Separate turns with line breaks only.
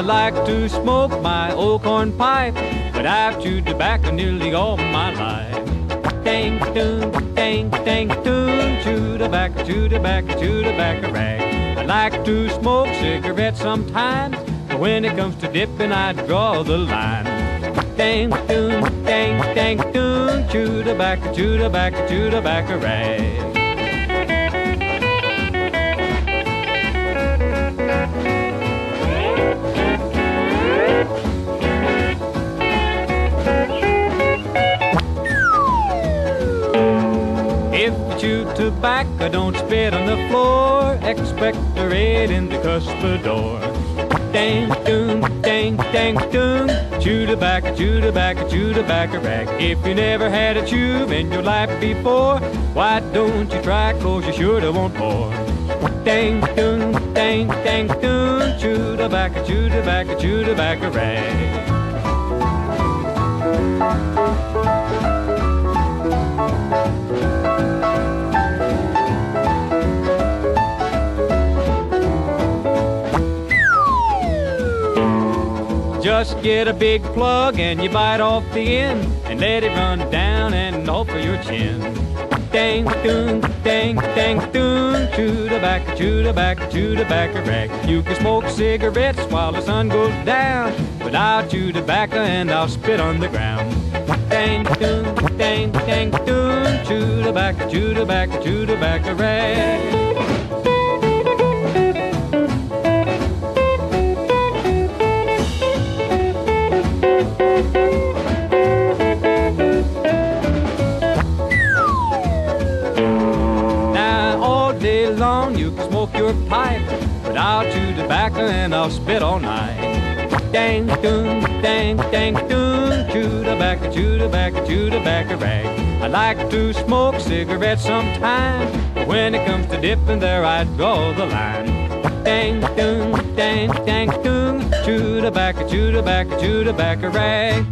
I like to smoke my old corn pipe, but I've chewed tobacco nearly all my life. Dang, doon, dang, dang, doon, chew tobacco, chew tobacco, chew tobacco rag. I like to smoke cigarettes sometimes, but when it comes to dipping, I draw the line. Dang, doon, dang, dang, doon, chew tobacco, chew tobacco, chew tobacco rag. Chew tobacco, don't spit on the floor. expectorate in the cuspidor. Dang, doon, dang, dang, doon. Chew tobacco, chew tobacco, chew tobacco rag. If you never had a chew in your life before, why don't you try, cause you sure to want more. Dang, doon, dang, dang, doon. Chew tobacco, chew tobacco, chew tobacco rag. Just get a big plug and you bite off the end and let it run down and off of your chin. Dang, doon, dang, dang, doon. Chew tobacco, chew tobacco, chew tobacco rag. You can smoke cigarettes while the sun goes down, but I'll chew tobacco and I'll spit on the ground. Dang, doon, dang, dang, doon. Chew tobacco, chew tobacco, chew tobacco rag. Smoke your pipe, but I'll chew tobacco and I'll spit all night. Dang doon, dang dang doon, chew tobacco, chew tobacco, chew tobacco rag. I like to smoke cigarettes sometimes, but when it comes to dipping there I draw the line. Dang doon, dang dang doon, chew tobacco, chew tobacco, chew tobacco rag.